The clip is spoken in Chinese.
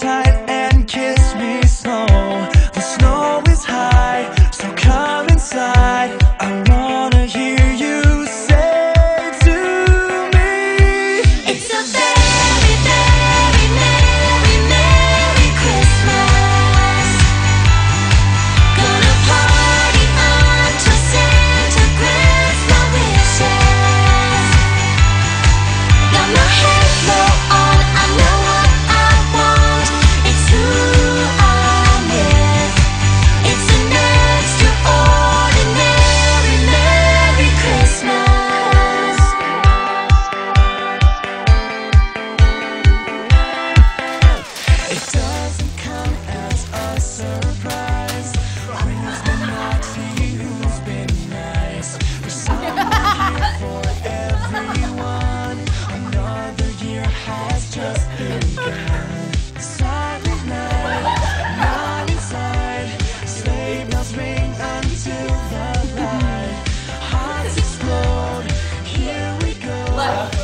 time. 来了